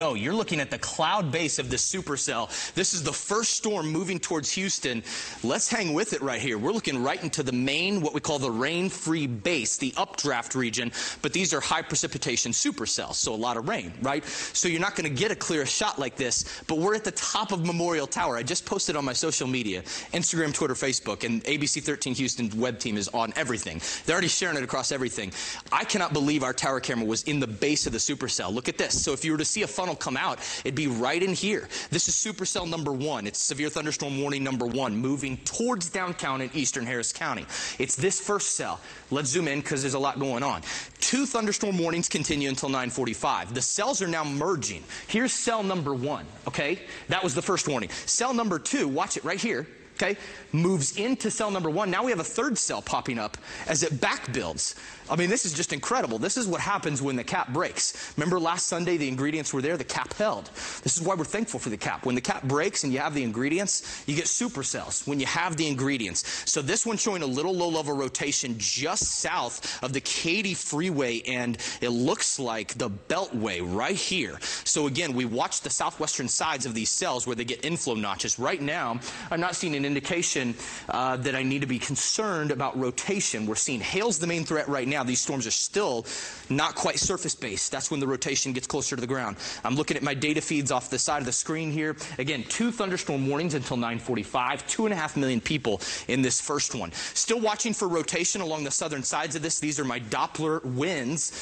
No, you're looking at the cloud base of the supercell. This is the first storm moving towards Houston. Let's hang with it right here. We're looking right into the main, what we call the rain-free base, the updraft region, but these are high precipitation supercells, so a lot of rain, right? So you're not going to get a clear shot like this, but we're at the top of Memorial Tower. I just posted on my social media, Instagram, Twitter, Facebook, and ABC 13 Houston web team is on everything. They're already sharing it across everything. I cannot believe our tower camera was in the base of the supercell. Look at this. So if you were to see a funnel come out, it'd be right in here. This is supercell number one. It's severe thunderstorm warning number one, moving towards downtown in eastern Harris County. It's this first cell. Let's zoom in because there's a lot going on. Two thunderstorm warnings continue until 945. The cells are now merging. Here's cell number one, okay? That was the first warning. Cell number two, watch it right here okay, moves into cell number one. Now we have a third cell popping up as it back builds. I mean, this is just incredible. This is what happens when the cap breaks. Remember last Sunday, the ingredients were there, the cap held. This is why we're thankful for the cap. When the cap breaks and you have the ingredients, you get supercells when you have the ingredients. So this one's showing a little low level rotation just south of the Katy Freeway, and it looks like the Beltway right here. So again, we watch the southwestern sides of these cells where they get inflow notches. Right now, I'm not seeing an indication uh, that I need to be concerned about rotation. We're seeing hail's the main threat right now. These storms are still not quite surface based. That's when the rotation gets closer to the ground. I'm looking at my data feeds off the side of the screen here. Again, two thunderstorm warnings until 945. Two and a half million people in this first one. Still watching for rotation along the southern sides of this. These are my Doppler winds.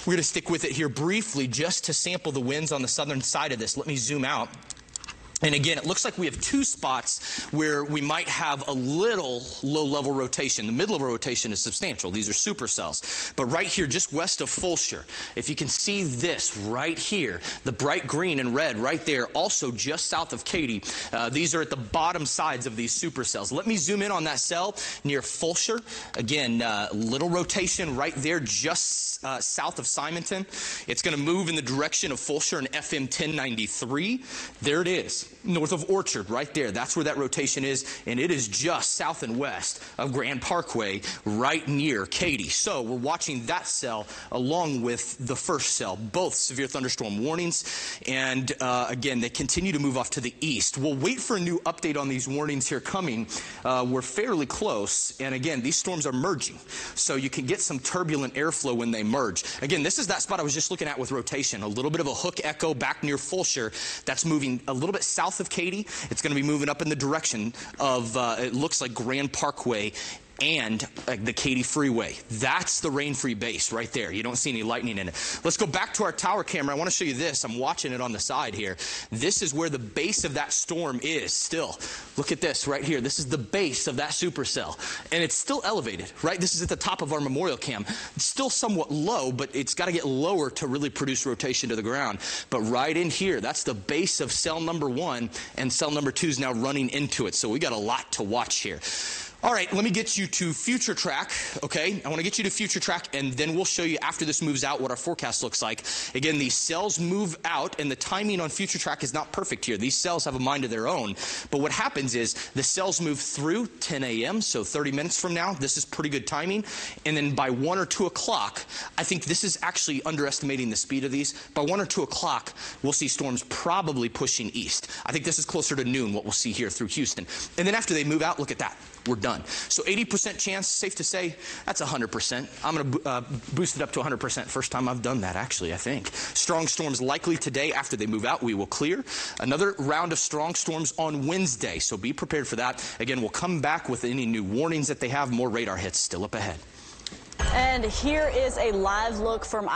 We're going to stick with it here briefly just to sample the winds on the southern side of this. Let me zoom out. And again, it looks like we have two spots where we might have a little low level rotation. The mid level rotation is substantial. These are supercells. But right here, just west of Fulshear, if you can see this right here, the bright green and red right there, also just south of Katy, uh, these are at the bottom sides of these supercells. Let me zoom in on that cell near Fulshear. Again, uh, little rotation right there, just uh, south of Simonton. It's going to move in the direction of Fulshear and FM 1093. There it is north of Orchard, right there. That's where that rotation is, and it is just south and west of Grand Parkway, right near Katy. So we're watching that cell along with the first cell, both severe thunderstorm warnings, and uh, again, they continue to move off to the east. We'll wait for a new update on these warnings here coming. Uh, we're fairly close, and again, these storms are merging, so you can get some turbulent airflow when they merge. Again, this is that spot I was just looking at with rotation, a little bit of a hook echo back near Fulshear that's moving a little bit south of Katy. It's going to be moving up in the direction of, uh, it looks like Grand Parkway and uh, the Katy Freeway. That's the rain-free base right there. You don't see any lightning in it. Let's go back to our tower camera. I want to show you this. I'm watching it on the side here. This is where the base of that storm is still. Look at this right here. This is the base of that supercell. And it's still elevated, right? This is at the top of our memorial cam. It's still somewhat low, but it's got to get lower to really produce rotation to the ground. But right in here, that's the base of cell number one, and cell number two is now running into it. So we got a lot to watch here. All right, let me get you to future track, okay? I want to get you to future track, and then we'll show you after this moves out what our forecast looks like. Again, these cells move out, and the timing on future track is not perfect here. These cells have a mind of their own. But what happens is the cells move through 10 a.m., so 30 minutes from now. This is pretty good timing. And then by 1 or 2 o'clock, I think this is actually underestimating the speed of these. By 1 or 2 o'clock, we'll see storms probably pushing east. I think this is closer to noon, what we'll see here through Houston. And then after they move out, look at that we're done. So 80% chance, safe to say, that's 100%. I'm going to uh, boost it up to 100%. First time I've done that, actually, I think. Strong storms likely today. After they move out, we will clear. Another round of strong storms on Wednesday, so be prepared for that. Again, we'll come back with any new warnings that they have. More radar hits still up ahead. And here is a live look from